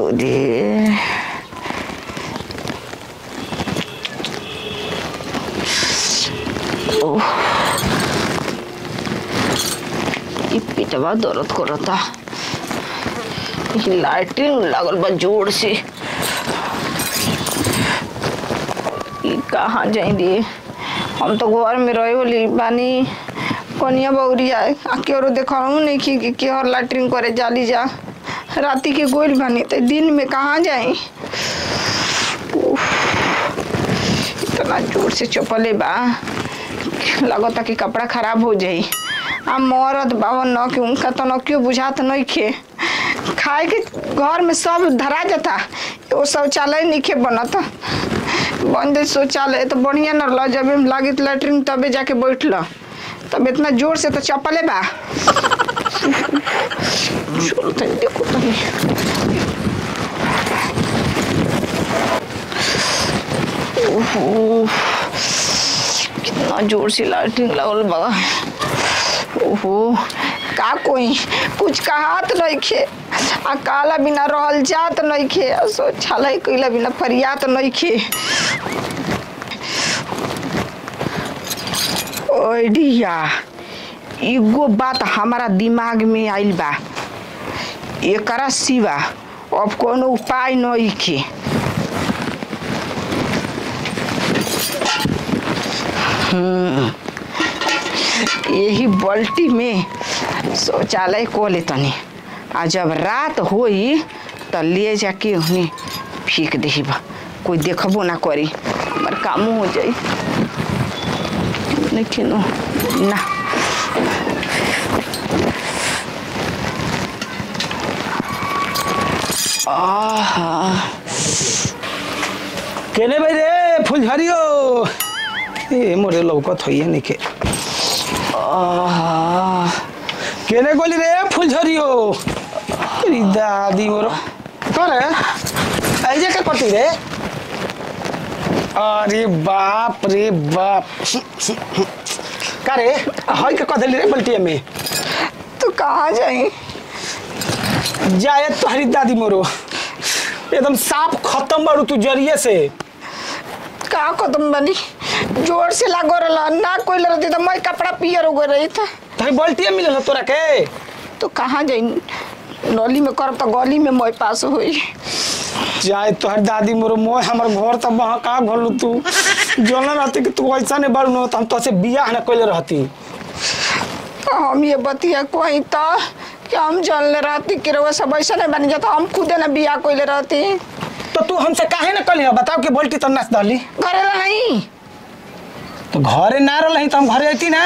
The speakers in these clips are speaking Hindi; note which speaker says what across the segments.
Speaker 1: अरे ओह ई पिटवा दर्द करता ई लाइटिंग लागल बा ज़ोर से कहाँ जाई रे हम तो घर में रहे होली बानी कनिया बौरी आए आ केरो देखा नहीं कि केहर लैट्रिन करे जाली जा राती के गोइल बानी तो दिन में कहाँ उफ, इतना ज़ोर से चपले बा। लगता कि कपड़ा खराब हो जाई आ मरद बाबा न कि उनका तो न क्यों बुझात नहीं खे। खाए के घर में सब धरा जाता वो शौचालय नहीं खे बनत। बंद शौचालय तो बढ़िया न रह जब लागी लेटरिन तबे जाके बैठ ल तब इतना ज़ोर से तो चपले बा। तनी देखो तनी कितना ज़ोर से लाइटिंग लगल बा। ओहो, का कोई? कुछ कहात नहीं खे। आ, काला बिना रहल जात नहीं खे। आ, शौचालय कैला बिना फरियात नहीं खे। ओडिया एगो बात हमारा दिमाग में आइल बा। एकरा सिवा अब कोनो उपाय नहीं खे यही बल्टी में शौचालय को ले आ जब रात होई तो ले जाके उन्हें फेंक दही कोई देखबो ना करी। हमार कामो हो जाई लेकिन ना।
Speaker 2: केने भाई रे, फुलझरियो। ए, मोरे लौकत होइए
Speaker 1: आहा।
Speaker 2: केने गोली रे, फुलझरियो। तेरी दादी मोर। करे ऐजे का करती रे। अरे बाप रे बाप। का रे? हई के कदली रे बल्टिया में।
Speaker 1: तो कहाँ जाई?
Speaker 2: जाए तुम्हारी दादी मोरो। एकदम साफ़ खत्म बारू तू ज़रिए से।
Speaker 1: का खत्म बनी? ज़ोर से लागो रहा ना कोई रहती तो मैं कपड़ा पियर हो रही था
Speaker 2: तही बल्टिया मिलल तोरा के।
Speaker 1: तो कहाँ जाई? नली में करब तो गली में मैं पास हुई।
Speaker 2: जाए तोहर दादी मोरो मोय हमर घर त वहाँ का घोलू तू? जलन रहती कि तू ऐसा नहीं न त हम तोसे बियाह न कइले रहती।
Speaker 1: हम ये बतिया कोई तो। कि हम जानले रहती कि रउआ सब ऐसा नहीं बन जाता हम खुदे ना बिया कोइले रहती
Speaker 2: तो तू हमसे काहे न कली बताओ कि बोलती तो नस दली
Speaker 1: घरे नहीं।
Speaker 2: तो घरे ना रही तो हम घरे अती ना।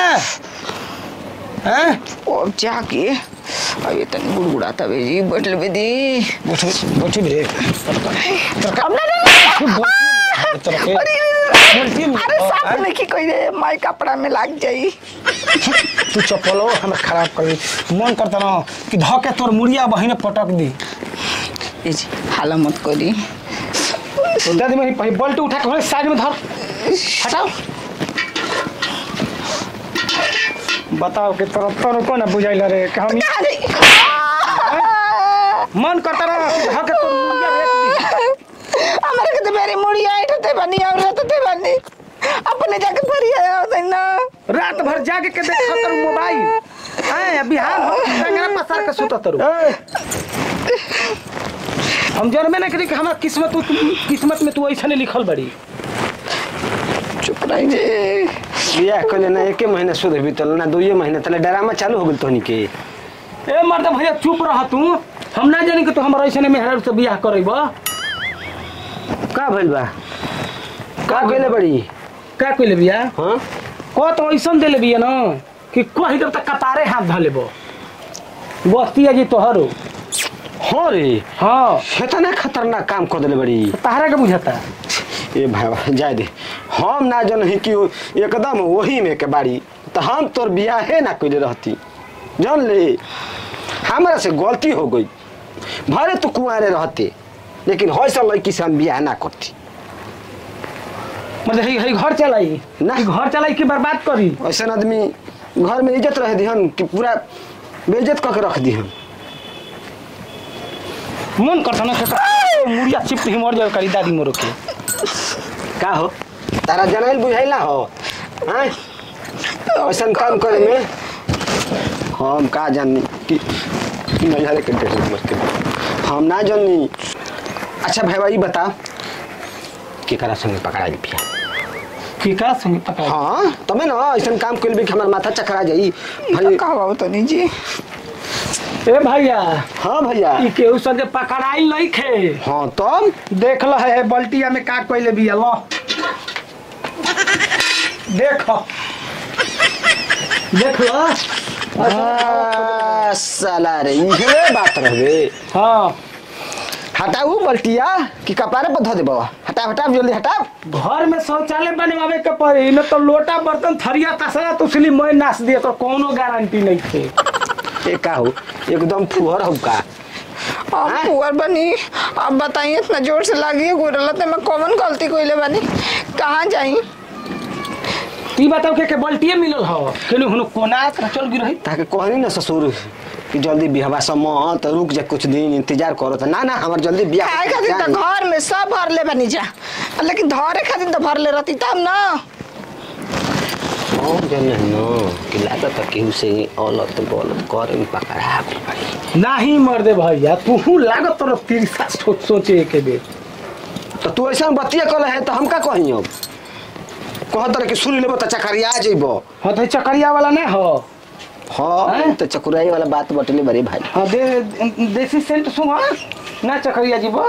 Speaker 2: हैं?
Speaker 1: अब जाके। अब ये तनी गुड़गुड़ा तबे जी बैठ ले दी।
Speaker 2: बैठी बैठी भी रे।
Speaker 1: अब ना ना
Speaker 2: के
Speaker 1: अरे
Speaker 2: बोलती में-
Speaker 1: की कोई माई कपड़ा में लाग जाई।
Speaker 2: तू चप्पलो हमरा खराब कर मन करता ना कि ध के तोर मुड़िया बहिने पटक दी।
Speaker 1: ए जी हाला मत करी।
Speaker 2: तो दादी मेरी पहले बल्टी उठा के साइड में धर। हटाओ। बताओ कि तोरा तोर को ना बुझाइल रे कि हम मन करता ना कि ध के तोर मुड़िया रेत दी
Speaker 1: हमारे के तो मेरी इठते बनी और रहते बनी। अपने जाके भरी आया होता ना।
Speaker 2: रात भर जाके के देख तर मोबाइल। आए बिहान हो संगरा पसार के सुत तरु हम जर में ना करी कि हमार किस्मत तू किस्मत में तू ऐसा नहीं लिखल बड़ी।
Speaker 1: चुप रही जे।
Speaker 3: बियाह कइले ना एके महीना सुध बीतल ना दुइये महीना तले ड्रामा चालू हो गेल तोहनी के।
Speaker 2: ए मर्द भैया चुप रह तू। हम ना जानी कि तू हमारा ऐसे मेहरा से बियाह करब।
Speaker 3: का भइल बा? का कइले बड़ी?
Speaker 2: का कइले बिया?
Speaker 3: हाँ?
Speaker 2: को तो ऐसन देले बिया ना कि कही देब त कतारे हाथ ध लेबो। बस्ती जी तोहरो।
Speaker 3: हाँ रे।
Speaker 2: हाँ।
Speaker 3: इतना खतरनाक काम कर देले बड़ी।
Speaker 2: तहरा के बुझाता।
Speaker 3: ए भाई जाए दे। हम ना जन जनही कि एकदम वही में के बाड़ी। तो हम तोर बियाहे ना कइले रहती। जान ले। हमरा से गलती हो गई। भरे तू कुआरे रहते। लेकिन हौसा लड़की से हम बियाह ना करती।
Speaker 2: मतलब हई घर चलाई?
Speaker 3: ना।
Speaker 2: घर चलाई कि बर्बाद करी?
Speaker 3: ऐसा आदमी घर में इज़्ज़त रह दिहन कि पूरा बेइज्जत करके रख दिहन।
Speaker 2: मन करता ना मुड़िया चिप ही मर जाए करी दादी मोरो के।
Speaker 3: का हो? तारा जनाइल बुझाइला हो? हैं ऐसा काम करे में हम का जानी कि नज़र के डेढ़ हम ना जानी अच्छा भाई भाई बता। केकरा संगे पकड़ा ली पिया
Speaker 2: की का संग पका
Speaker 3: हाँ तमे ना ऐसा काम कर कि हमार माथा चकरा जाई। भाई
Speaker 1: कहवा तनी जी।
Speaker 2: ए भैया।
Speaker 3: हाँ भैया।
Speaker 2: ई केहू संगे पकड़ाई नहीं खे
Speaker 3: हाँ तब?
Speaker 2: देख ल है बल्टिया में का कइले बिया लो। देख देख लो।
Speaker 3: आ, साला रे इहे बात रहबे।
Speaker 2: हाँ।
Speaker 3: हटाऊ बल्टिया कि कपारे पर धो देबो? हटा हटा जल्दी हटा
Speaker 2: घर में शौचालय बनवावे के पड़ी न तो लोटा बर्तन थरिया तसरा तो उसली मैं नाच दिए तो कोनो गारंटी नहीं थे
Speaker 3: ए का हो एकदम फुहर हो का
Speaker 1: अब पुअर बनी अब बताइए इतना ज़ोर से लागी गोरला तो मैं कॉमन गलती कोइले बनी? कहाँ जाई?
Speaker 2: ई बताओ के के बल्टिए मिलल हो? केनु हुनु कोना चल गिर रही
Speaker 3: ताके कहनी ना ससुर। कि जल्दी बिहवा सम त रुक जा कुछ दिन इंतज़ार करो ना ना हमर जल्दी बियाह
Speaker 1: खाए खातिर तो घर में सब भर ले बनी जा लेकिन धरे खातिर तो भर ले रहती तब ना।
Speaker 3: हम जने न कि लागत केहू से औलत गलत करे में पकड़ा
Speaker 2: नाही मर दे भैया तू लागत तर तिरसा सोच सोचे के बेर।
Speaker 3: त तू ऐसा बतिया कल है त हम का कही अब? कह तर कि सुन लेबो त चकरिया जइबो।
Speaker 2: हाँ तो चकरिया वाला नहीं हो।
Speaker 3: हाँ।
Speaker 2: हैं?
Speaker 3: त चकुराई वाला बात बटले बरे भाई।
Speaker 2: हाँ दे देसी सेंट सुहा ना चकरिया जीबो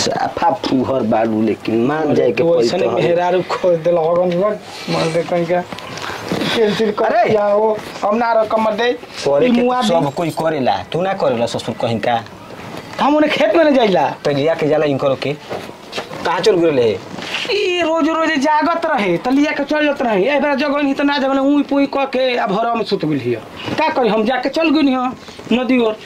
Speaker 3: साफा फुहर बालू लेकिन मान जाए के पड़ी तो।
Speaker 2: मेहरारू खोज दिल होगन जीवन मर दे कहीं का। कैंसिल कर हो हम ना रकम दे।
Speaker 3: करे के
Speaker 2: मुआ
Speaker 3: सब कोई करेला तू ना करेला ससुर कहीं का।
Speaker 2: हम उन्हें खेत में न जाइला
Speaker 3: तो लिया के जाला इनकरो के। कहाँ चल गिरले
Speaker 2: ई रोज रोज जागत रहे त लिया के चल जात रहे। ए बेरा जगह नहीं त ना जगह उई पुई क के अब हरा में सुत हिय। का करी हम जाके चल गनी ह नदी ओर।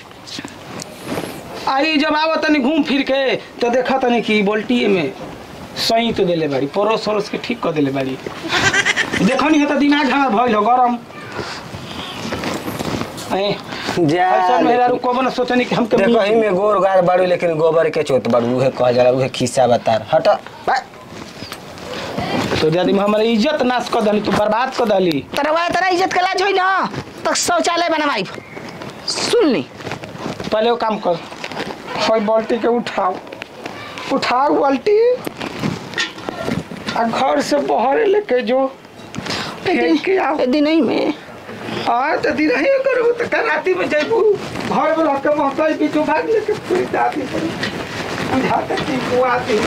Speaker 2: आई जब आवत तनी घूम फिर के तो देखा तनी कि बोल्टिए में सही तो देले बाड़ी परोस परोस के ठीक कर देले बाड़ी देखनी है तो दिमाग हमार भइल हो गरम।
Speaker 3: जा
Speaker 2: हमके
Speaker 3: देखो ही में गोर गार बाड़ू लेकिन गोबर के चोत बाड़ू उहे कह जाला उहे खिस्सा बता हट।
Speaker 2: तो दादी हमारे इज़्ज़त नाश कर दली तू बर्बाद कर दली
Speaker 1: तरवा तेरा इज़्ज़त के लाज होई ना? तक शौचालय बनवाई। सुन ली।
Speaker 2: पहले वो काम कर कोई बाल्टी के उठाओ। उठाओ बाल्टी आ घर से बाहर लेके जो। फेंक के आओ।
Speaker 1: दिन ही में
Speaker 2: हाँ तो दिन ही करो तो कल राती में जैबू घर में रह के महताई पीछू भाग लेके पूरी दादी पड़ी बुझा तक की बुआती